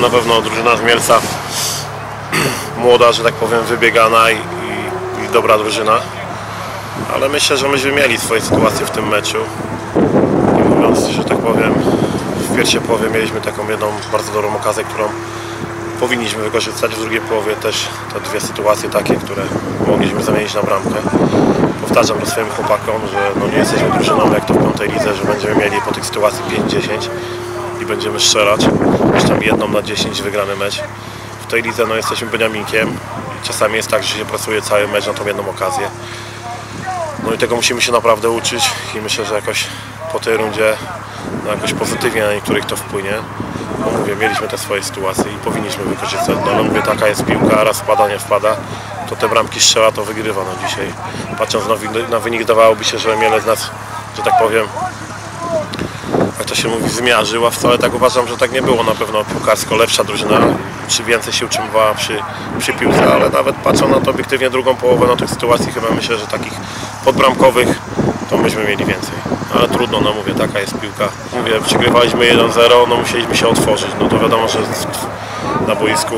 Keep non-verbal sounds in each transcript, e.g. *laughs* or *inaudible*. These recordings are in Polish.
na pewno drużyna z Mielca młoda, że tak powiem, wybiegana i, i, i dobra drużyna. Ale myślę, że myśmy mieli swoje sytuacje w tym meczu. I mówiąc, że tak powiem, w pierwszej połowie mieliśmy taką jedną bardzo dobrą okazję, którą powinniśmy wykorzystać. W drugiej połowie też te dwie sytuacje takie, które mogliśmy zamienić na bramkę. Powtarzam to swoim chłopakom, że no nie jesteśmy drużyną jak to w piątej lidze, że będziemy mieli po tych sytuacji 5-10 i będziemy strzelać. Tam jedną na 10 wygrany mecz. W tej lidze no, jesteśmy Beniaminkiem czasami jest tak, że się pracuje cały mecz na tą jedną okazję. No i tego musimy się naprawdę uczyć i myślę, że jakoś po tej rundzie no jakoś pozytywnie na niektórych to wpłynie. Mówię, mieliśmy te swoje sytuacje i powinniśmy wykorzystać. No ale mówię, taka jest piłka, raz wpada, nie wpada, to te bramki strzela, to wygrywa. No dzisiaj patrząc na, na wynik dawałoby się, że Mielec nas, że tak powiem, to się mówi, zmiażył, a wcale tak uważam, że tak nie było. Na pewno piłkarsko lepsza drużyna, czy więcej się utrzymywała przy, przy piłce, ale nawet patrząc na to obiektywnie drugą połowę, na tych sytuacji chyba myślę, że takich podbramkowych to myśmy mieli więcej. Ale trudno, no mówię, taka jest piłka. Mówię, przegrywaliśmy 1-0, no musieliśmy się otworzyć. No to wiadomo, że na boisku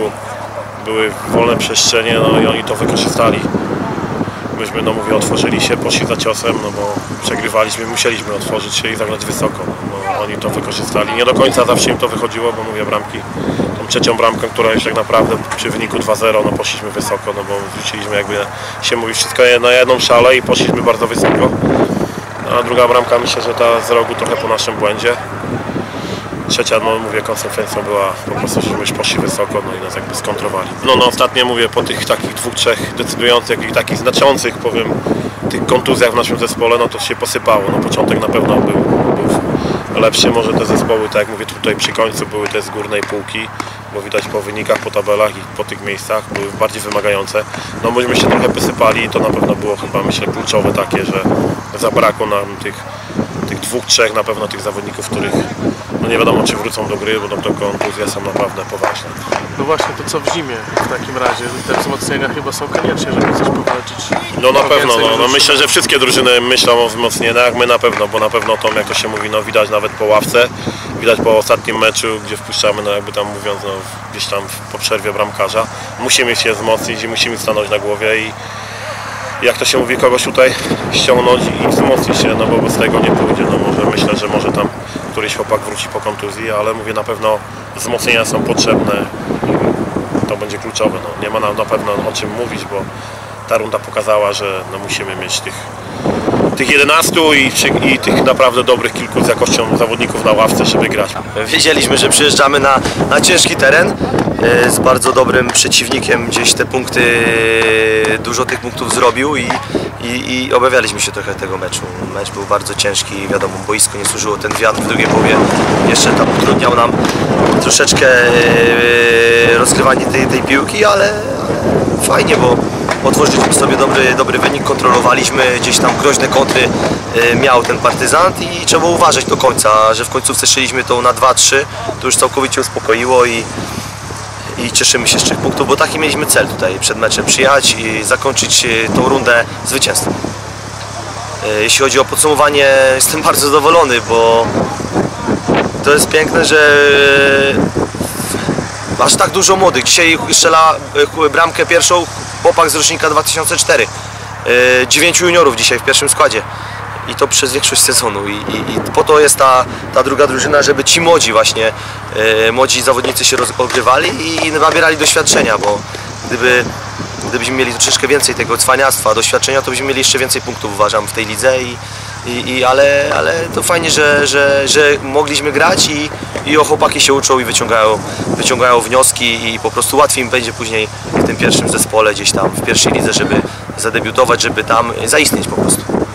były wolne przestrzenie, no i oni to wykorzystali. Myśmy, no mówię, otworzyli się, poszli za ciosem, no bo przegrywaliśmy, musieliśmy otworzyć się i zagrać wysoko. No, oni to wykorzystali. Nie do końca zawsze im to wychodziło, bo mówię, bramki, tą trzecią bramkę, która już tak naprawdę przy wyniku 2-0, no poszliśmy wysoko, no bo wrzuciliśmy jakby się mówi wszystko na jedną szalę i poszliśmy bardzo wysoko. A druga bramka myślę, że ta z rogu trochę po naszym błędzie. Trzecia, no mówię, konsekwencją była po prostu, że już poszli wysoko, no i nas jakby skontrowali. No, no ostatnio mówię, po tych takich dwóch, trzech decydujących i takich znaczących, powiem, tych kontuzjach w naszym zespole, no to się posypało. No początek na pewno był, był lepszy, może te zespoły, tak jak mówię, tutaj przy końcu były te z górnej półki, bo widać po wynikach, po tabelach i po tych miejscach były bardziej wymagające. No myśmy się trochę posypali i to na pewno było chyba, myślę, kluczowe takie, że zabrakło nam tych, tych dwóch, trzech na pewno tych zawodników, których no nie wiadomo czy wrócą do gry, bo tam te kontuzje są naprawdę poważne. No właśnie, to co w zimie w takim razie? Te wzmocnienia chyba są konieczne, żeby coś powalczyć. No na pewno, no, no myślę, że wszystkie drużyny myślą o wzmocnieniach, my na pewno, bo na pewno to jak to się mówi, no widać nawet po ławce, widać po ostatnim meczu, gdzie wpuszczamy, no jakby tam mówiąc, no gdzieś tam po przerwie bramkarza, musimy się wzmocnić i musimy stanąć na głowie i jak to się mówi, kogoś tutaj ściągnąć i wzmocnić się, no bo bez tego nie pójdzie, no może myślę, że może tam któryś chłopak wróci po kontuzji, ale mówię, na pewno wzmocnienia są potrzebne to będzie kluczowe, no nie ma na, pewno o czym mówić, bo ta runda pokazała, że no musimy mieć tych, tych 11 i, i tych naprawdę dobrych kilku z jakością zawodników na ławce, żeby grać. Wiedzieliśmy, że przyjeżdżamy na, na ciężki teren e, z bardzo dobrym przeciwnikiem. Gdzieś te punkty, e, dużo tych punktów zrobił i, i, i obawialiśmy się trochę tego meczu. Mecz był bardzo ciężki, wiadomo, boisko nie służyło ten wiatr w drugiej połowie. Jeszcze tam utrudniał nam troszeczkę e, rozgrywanie tej, tej piłki, ale, fajnie, bo otworzyliśmy sobie dobry, dobry wynik, kontrolowaliśmy gdzieś tam groźne kontry e, miał ten partyzant i trzeba uważać do końca, że w końcówce strzeliśmy to na 2-3, to już całkowicie uspokoiło i, i cieszymy się z trzech punktów, bo taki mieliśmy cel tutaj przed meczem, przyjechać i zakończyć e, tą rundę zwycięstwem. E, Jeśli chodzi o podsumowanie, jestem *laughs* bardzo zadowolony, bo to jest piękne, że aż tak dużo młodych. Dzisiaj strzela e, bramkę pierwszą chłopak z rocznika 2004. E, Dziewięciu juniorów dzisiaj w pierwszym składzie. I to przez większość sezonu. I, i, i po to jest ta, ta druga drużyna, żeby ci młodzi właśnie, e, młodzi zawodnicy się rozgrywali i nabierali doświadczenia, bo gdyby, gdybyśmy mieli troszeczkę więcej tego cwaniactwa, doświadczenia, to byśmy mieli jeszcze więcej punktów uważam w tej lidze i, i, i, ale, ale to fajnie, że, że, że mogliśmy grać i, i o chłopaki się uczą i wyciągają, wyciągają wnioski i po prostu łatwiej im będzie później w tym pierwszym zespole gdzieś tam w pierwszej lidze, żeby zadebiutować, żeby tam zaistnieć po prostu.